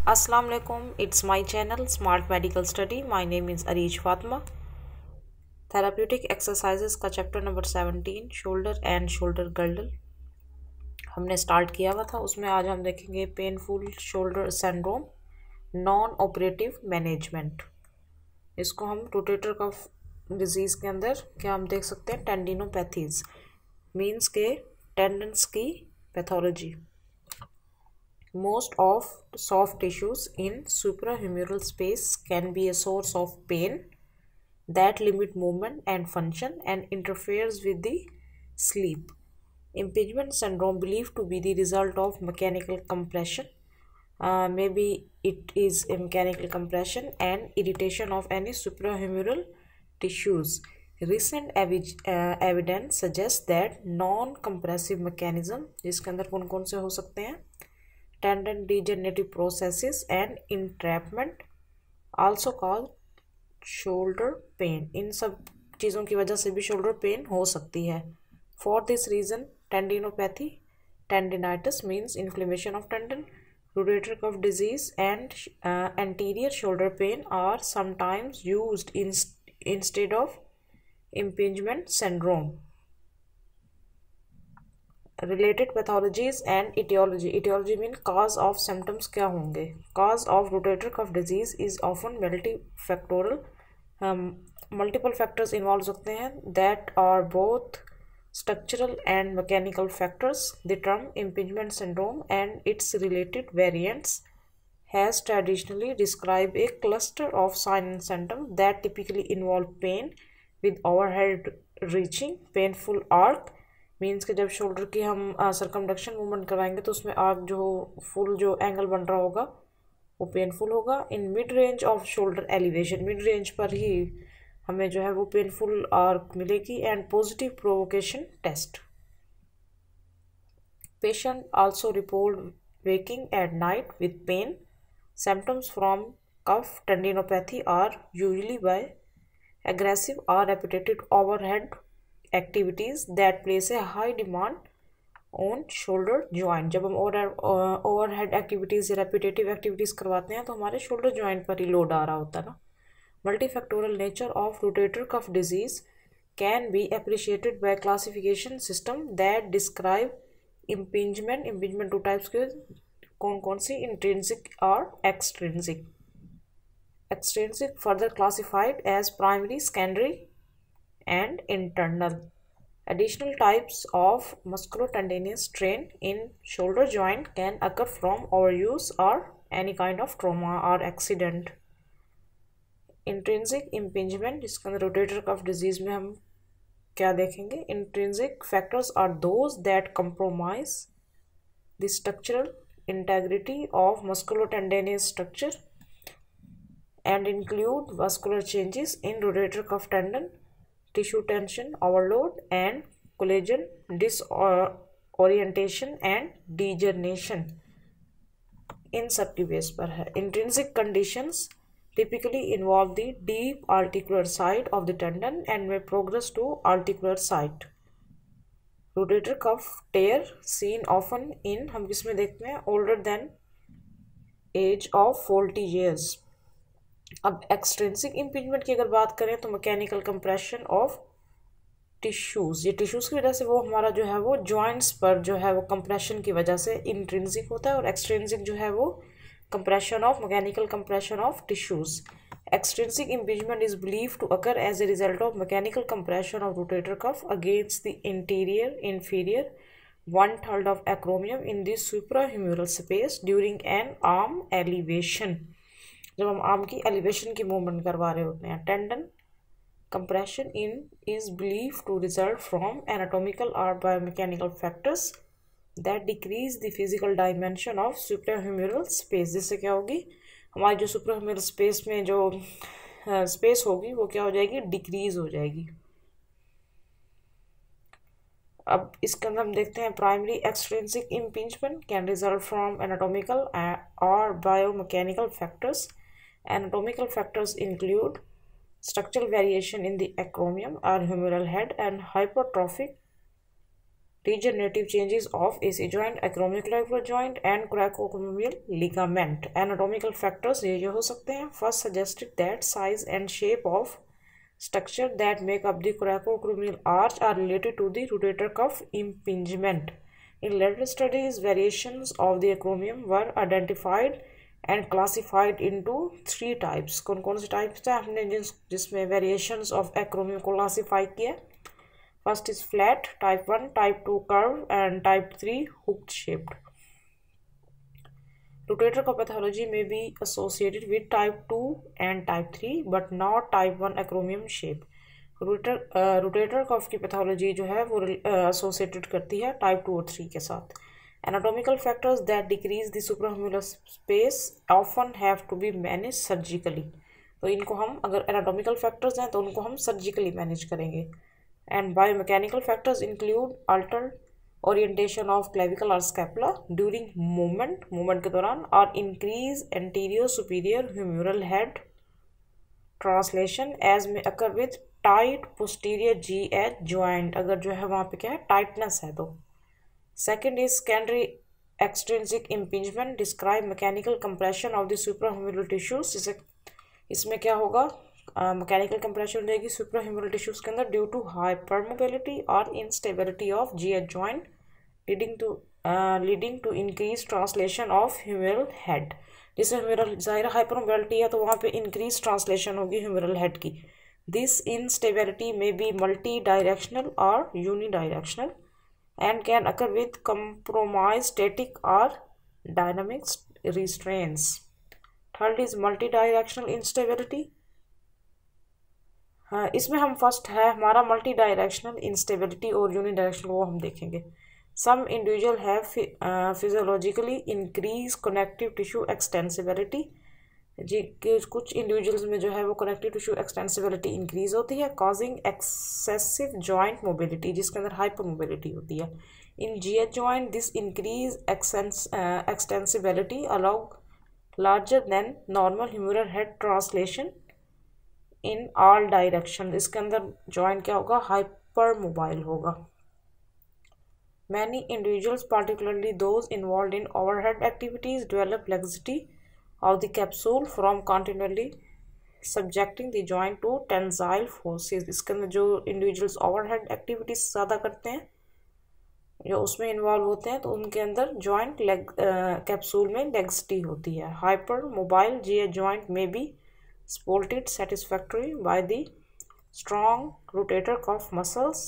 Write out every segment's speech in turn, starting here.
Assalamu alaikum. It's my channel, Smart Medical Study. My name is Arish Fatma. Therapeutic exercises का chapter number seventeen shoulder and shoulder girdle हमने start किया हुआ था उसमें आज हम देखेंगे painful shoulder syndrome non operative management इसको हम रोटेटर कफ डिज़ीज़ के अंदर क्या हम देख सकते हैं टेंडिनोपैथीज मीन्स के टेंडेंस की pathology Most of soft tissues in suprahumeral space can be a source of pain that limit movement and function and interferes with the sleep. Impingement syndrome believed to be the result of mechanical compression. Uh, maybe it is a mechanical compression and irritation of any suprahumeral tissues. Recent evi uh, evidence suggests that non-compressive mechanism जिसके अंदर कौन कौन से हो सकते हैं tendon degenerative processes and entrapment also called shoulder pain इन सब चीज़ों की वजह से भी शोल्डर पेन हो सकती है for this reason tendinopathy tendinitis means inflammation of tendon rotator cuff disease and uh, anterior shoulder pain are sometimes used in, instead of impingement syndrome Related pathologies and etiology etiology mean cause of symptoms क्या होंगे? Cause of rotator cuff disease is often multifactorial multiple factors involve होते हैं that are both structural and mechanical factors the term impingement syndrome and its related variants has traditionally describe a cluster of sign and symptom that typically involve pain with overhead reaching painful arc means कि जब shoulder की हम circumduction movement कराएँगे तो उसमें आग जो full जो एंगल बन रहा होगा, वो पेनफुल होगा। In mid range of shoulder elevation mid range पर ही हमें जो है वो पेनफुल आर्क मिलेगी and positive provocation test patient also report waking at night with pain symptoms from cuff tendinopathy are usually by aggressive or repetitive overhead activities that place a high demand on shoulder joint जब हम overhead activities या repetitive activities करवाते हैं तो हमारे shoulder joint पर ही load आ रहा होता है ना। Multifactorial nature of rotator cuff disease can be appreciated by classification system that describe impingement impingement two types के कौन कौन सी? इंट्रेंसिक और extrinsic extrinsic further classified as primary secondary and internal. Additional types of musculotendinous strain in shoulder joint can occur from overuse or any kind of trauma or accident. Intrinsic impingement जिसके अंदर rotator cuff disease में हम क्या देखेंगे intrinsic factors are those that compromise the structural integrity of musculotendinous structure and include vascular changes in rotator cuff tendon tissue tension overload and collagen disorientation and degeneration इन सब की base पर है intrinsic conditions typically involve the deep articular side of the tendon and may progress to articular site. Rotator cuff tear seen often in हम किसमें देखते हैं older than age of 40 years. अब extrinsic impingement की अगर बात करें तो मैकेनिकल कंप्रेशन ऑफ़ टिश्यूज़ ये टिश्यूज़ की वजह से वो हमारा जो है वो जॉइंट्स पर जो है वो कंप्रेशन की वजह से इंट्रेंसिक होता है और एक्सट्रेंसिक जो है वो compression of mechanical compression of tissues extrinsic impingement is believe to occur as a result of mechanical compression of rotator cuff against the interior inferior one third of acromion in this suprahumeral space during an arm elevation जब हम arm की elevation की movement करवा रहे होते हैं। Tendon compression in is believe to result from anatomical और biomechanical factors that decrease the physical dimension of suprahumeral space जिससे क्या होगी? हमारी जो सुप्रोह्यूमरल स्पेस में जो स्पेस होगी, वो क्या हो जाएगी? डिक्रीज हो जाएगी। अब इसके अंदर हम देखते हैं primary extrinsic impingement can result from anatomical और biomechanical factors Anatomical factors include structural variation in the acromion or humeral head and hypertrophic degenerative changes of AC joint, acromioclavicular joint and coracoacromial ligament. Anatomical factors ये जो हो सकते हैं first suggested that size and shape of structure that make up the coracoacromial arch are related to the rotator cuff impingement. In later studies, variations of the acromion were identified and classified into three types कौन कौन से types हैं? हमने जिस जिसमें variation of एक्रोमियम को classify किया first is flat type one type two curve and type three hooked shaped rotator का पैथोलॉजी में भी associated with type two and type three but not type one acromion shape rotator rotator cuff की pathology जो है वो associated uh, करती है type two और थ्री के साथ। anatomical factors that decrease the suprahumeral space often have to be managed surgically. तो इनको हम अगर एनाटोमिकल फैक्टर्स हैं तो उनको हम सर्जिकली मैनेज करेंगे। And biomechanical factors include alter orientation of clavicle और स्कैपला ड्यूरिंग मूवमेंट मूवमेंट के दौरान और increase anterior superior humeral head translation as may occur with tight posterior G H joint अगर जो है वहाँ पे क्या है? टाइटनेस है तो। Second is secondary extrinsic impingement. Describe mechanical compression of the suprahumeral tissues. इसे इसमें क्या होगा? मैकेनिकल कंप्रेशन रहेगी सुपर ह्यूमरल टिश्यूज के अंदर ड्यू टू हाइपर मोबिलिटी और instability of G H joint leading to leading to increase translation of humeral head जिसमें humeral ज़ाहिर हाइपर मोबिलिटी है तो वहाँ पे इंक्रीज ट्रांसलेशन होगी ह्यूमरल हेड की। This instability may be multidirectional और uni and can occur with compromise static और dynamics restraints third is multidirectional instability हाँ इसमें हम फ़र्स्ट है, हमारा मल्टी डायरेक्शनल इंस्टेबिलिटी और यूनि डायरेक्शनल वो हम देखेंगे। Some individual have physiologically increase connective tissue extensibility जी कुछ इंडिविजुअल्स में जो है वो कनेक्टिव टिश्यू एक्सटेंसिबिलिटी इंक्रीज होती है कॉजिंग एक्सेसिव जॉइंट मोबिलिटी जिसके अंदर हाइपर मोबिलिटी होती है। In G H joint this increase extensibility allow larger than normal humeral head translation in all direction इसके अंदर जॉइंट क्या होगा? हाइपर मोबाइल होगा। Many individuals particularly those involve in overhead activities develop laxity of the capsule from continually subjecting the joint to tensile forces. इसके अंदर जो individuals overhead activities ज़्यादा करते हैं, जो उसमें इन्वॉल्व होते हैं तो उनके अंदर जॉइंट लेग कैप्सूल में लेग्सटी होती है। Hyper mobile G A joint may be supported satisfactory by the strong rotator cuff muscles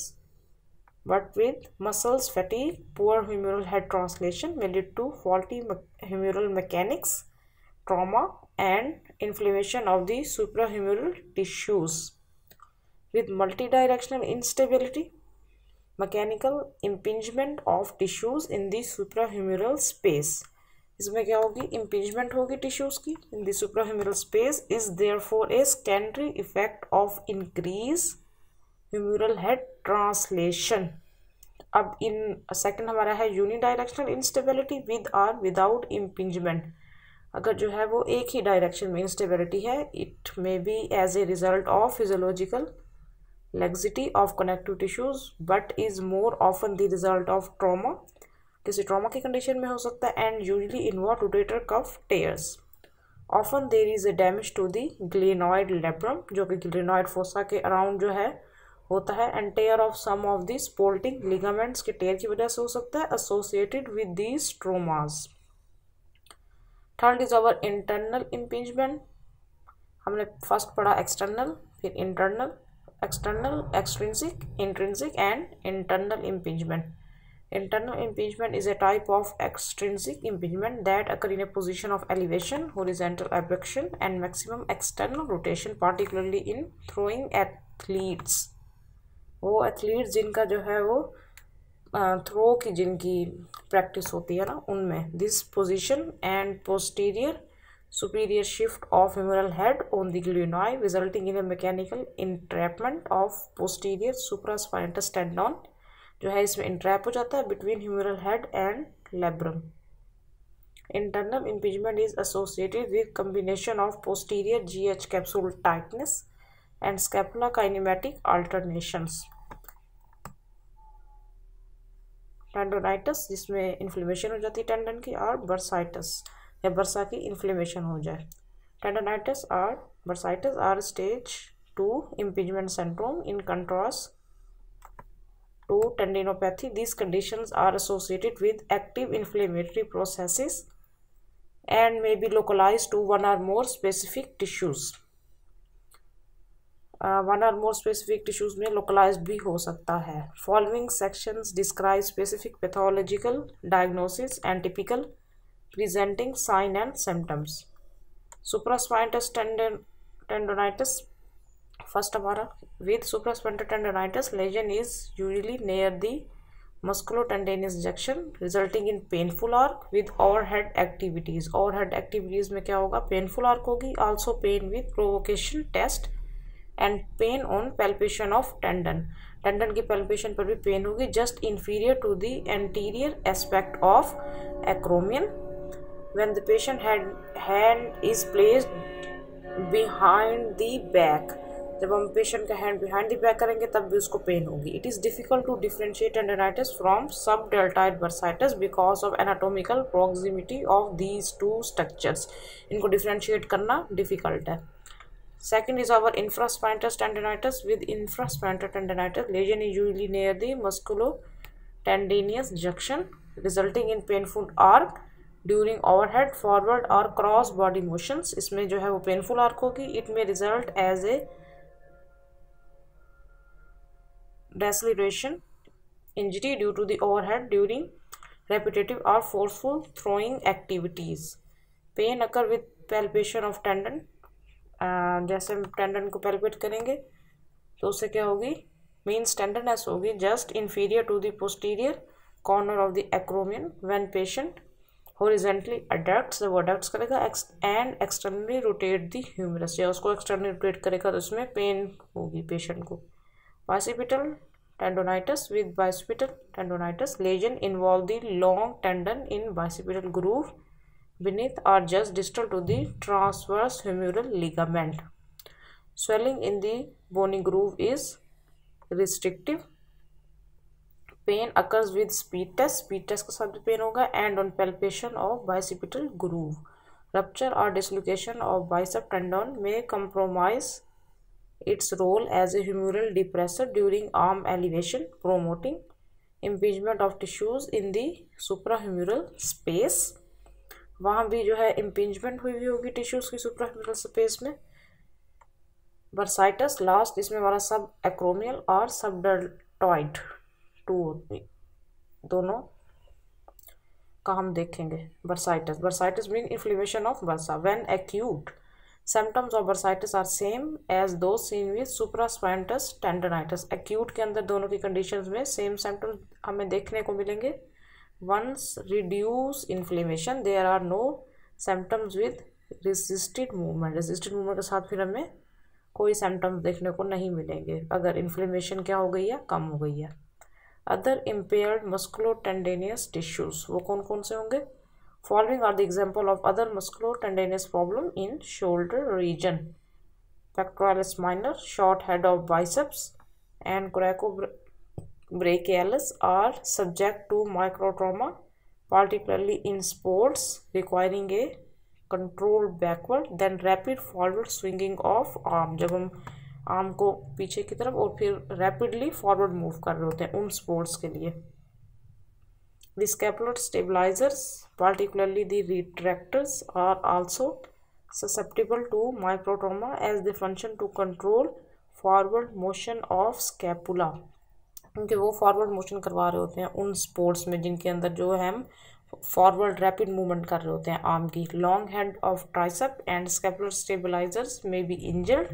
but with muscles fatigue poor humeral head translation led to faulty humeral mechanics trauma and inflammation of the suprahumeral tissues with multidirectional instability mechanical impingement of tissues in the suprahumeral space इसमें क्या होगी impeachment होगी tissues की in the suprahumeral space is there for a secondary effect of increase humeral head translation अब in second हमारा है unidirectional instability with or without impingement अगर जो है वो एक ही डायरेक्शन में इंस्टेबिलिटी है it may be as a result of physiological laxity of connective tissues but is more often the result of trauma किसी ट्रॉमा की कंडीशन में हो सकता है and usually involve rotator cuff tears often there is a damage to the glenoid labrum जो कि glenoid fossa के around जो है, होता है and tear of some of the supporting ligaments के टेयर की वजह से हो सकता है associated with these traumas third is our internal impingement हमने फ़र्स्ट पढ़ा एक्सटर्नल फिर internal external extrinsic intrinsic and internal impingement internal impingement is a type of extrinsic impingement that occur in a position of elevation horizontal abduction and maximum external rotation particularly in throwing athletes वो athletes जिनका जो है वो throw की जिनकी practice होती है ना, उनमें। This position and posterior superior shift of humeral head on the glenoid, resulting in a mechanical entrapment of posterior supraspinatus tendon, जो है इसमें इंट्रैप हो जाता है between humeral head and labrum internal impingement is associated with combination of posterior G H capsule tightness and scapula kinematic alterations tendonitis जिसमें inflammation हो जाती है टेंडन की और बर्साइटस या बरसा की इन्फ्लेमेशन हो जाए। टेंडोनाइटस और bursitis are stage two impingement syndrome in contrast to tendinopathy this condition are associated with active inflammatory processes and may be localise to one or more specific tissues one or more specific tissues में localise भी हो सकता है। Following sections describe specific pathological diagnosis and typical presenting sign and symptoms supraspinatus tendonitis first हमारा with supraspinatus tendonitis lesion is usually near the musculotendinous junction resulting in painful arc with overhead activities overhead activities में क्या होगा? Painful arc होगी also pain with provocation test and pain on palpation of tendon tendon की palpation पर भी pain होगी just inferior to the anterior aspect of acromion when the patient hand is placed behind the back जब हम patient का hand behind the back करेंगे, तब भी उसको पेन होगी. It is difficult to differentiate tendonitis from subdeltoid bursitis because of anatomical proximity of these two structures इनको differentiate करना डिफ़िकल्ट है. Second is our infraspinatus tendonitis. With infraspinatus tendonitis, lesion is usually near the musculotendinous junction, resulting in painful arc during overhead, forward or cross body motions. इसमें जो है वो painful arc होगी. It may result as a deceleration injury due to the overhead during repetitive or forceful throwing activities. Pain occur with palpation of tendon जैसे हम tendon को palpate करेंगे तो उससे क्या होगी? मीन्स टेंडननेस होगी just inferior to the posterior corner of the acromion when patient horizontally adducts वो अडक्ट्स करेगा and externally rotate the humerus या उसको एक्सटर्नली रोटेट करेगा तो उसमें पेन होगी पेशेंट को। Bicipital tendonitis with bicipital tendonitis lesion involve the long tendon in bicipital groove beneath or just distal to the transverse humeral ligament. Swelling in the bony groove is restrictive. Pain occurs with speed test. Speed test का साथ भी pain होगा and on palpation of bicipital groove. Rupture or dislocation of bicep tendon may compromise its role as a humeral depressor during arm elevation, promoting impingement of tissues in the suprahumeral space. वहाँ भी जो है impingement हुई हुई होगी tissues की suprahumeral space में। Bursitis last इसमें हमारा सब एक्रोमियल और सब डल्टॉइड टू दोनों का हम देखेंगे। Bursitis bursitis mean inflammation of bursa when acute symptoms of bursitis are same as those seen with supraspinatus tendonitis acute के अंदर दोनों की कंडीशंस में सेम सिम्टम्स हमें देखने को मिलेंगे। Once reduce inflammation there are no symptoms with resisted movement resisted movement के साथ फिर हमें कोई सिम्टम्स देखने को नहीं मिलेंगे। अगर इन्फ्लेमेशन क्या हो गई है? कम हो गई है। अदर इम्पेयर्ड मस्कुलोटेंडेनियस टिश्यूज वो कौन कौन से होंगे? Following are the example of other musculotendinous problem in shoulder region pectoralis minor short head of biceps and coraco brachialis are subject to microtrauma, particularly in sports requiring a controlled backward then rapid forward swinging of arm जब हम arm को पीछे की तरफ़ और फिर rapidly forward move कर रहे होते हैं उन स्पोर्ट्स के लिए The scapular stabilizers, particularly the retractors, are also susceptible to microtrauma as they function to control forward motion of scapula. क्योंकि वो फॉरवर्ड मोशन करवा रहे होते हैं उन स्पोर्ट्स में जिनके अंदर जो है हम फॉरवर्ड रैपिड मूवमेंट कर रहे होते हैं आर्म की। Long hand of triceps and scapular stabilisers may be injured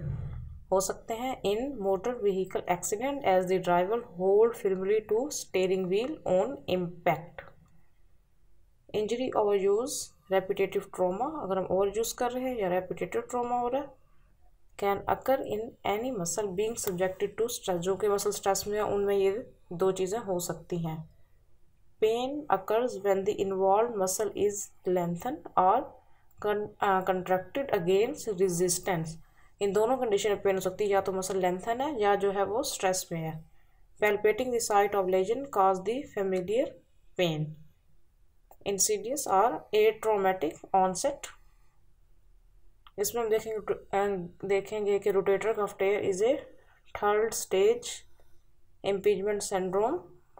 हो सकते हैं in motor vehicle accident as the driver hold firmly to steering wheel on impact injury over use repetitive trauma अगर हम ओवर यूज़ कर रहे हैं या repetitive trauma हो रहा है can occur in any muscle being subjected to stress जो कि मसल स्ट्रेस में है उनमें ये दो चीज़ें हो सकती हैं। Pain occurs when the involved muscle is lengthened और कंट्रैक्टेड अगेंस्ट रेजिस्टेंस इन दोनों कंडीशन में पेन हो सकती है, या तो मसल लेंथन है, या जो है वो स्ट्रेस में है। Palpating the site of lesion cause the familiar pain. Insidious or atraumatic onset इसमें हम देखेंगे देखेंगे कि रोटेटर का tear is a third stage impingement syndrome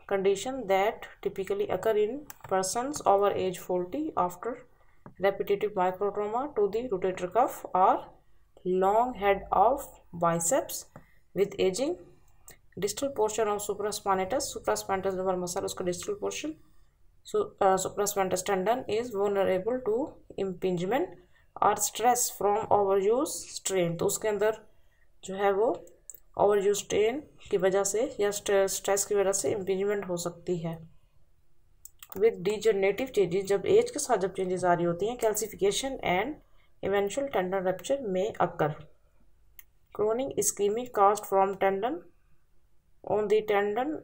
condition that typically occur in person over age forty after repetitive microtrauma to the rotator cuff or long head of biceps with ageing distal portion of supraspinatus supraspinatus number muscle उसका distal portion supraspinatus tendon is vulnerable to impingement और stress from over use strain तो उसके अंदर जो है वो over use strain की वजह से या स्ट्रेस की वजह से इम्पीजमेंट हो सकती है। विद डीजनरेटिव चेंजेस जब एज के साथ जब चेंजेस आ रही होती हैं calcification and eventual tendon rupture may occur chronic ischaemic caused from tendon on the tendon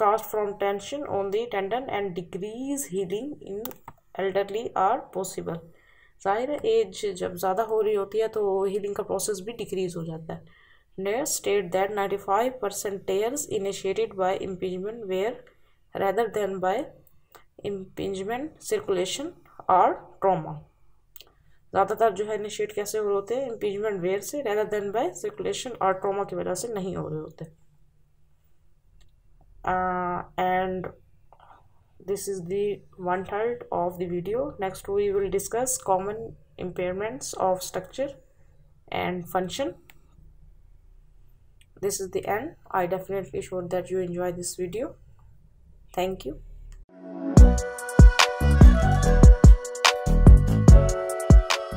caused from tension on the tendon and decrease healing in elderly are possible ज़ाहिर है एज जब ज़्यादा हो रही होती है तो हीलिंग का प्रोसेस भी डिक्रीज हो जाता है। Neer state that ninety five percent tears initiated by impingement wear rather than by impingement circulation और ट्रोमा ज़्यादातर जो है इनिशिएट कैसे हो रहे होते हैं? इम्पिंजमेंट वेयर से रेदर देन बाय सर्कुलेशन और ट्रोमा की वजह से नहीं हो रहे होते। And uh, this is the one third of the video. Next we will discuss common impairments of structure and function. This is the end. I definitely sure that you enjoy this video. Thank you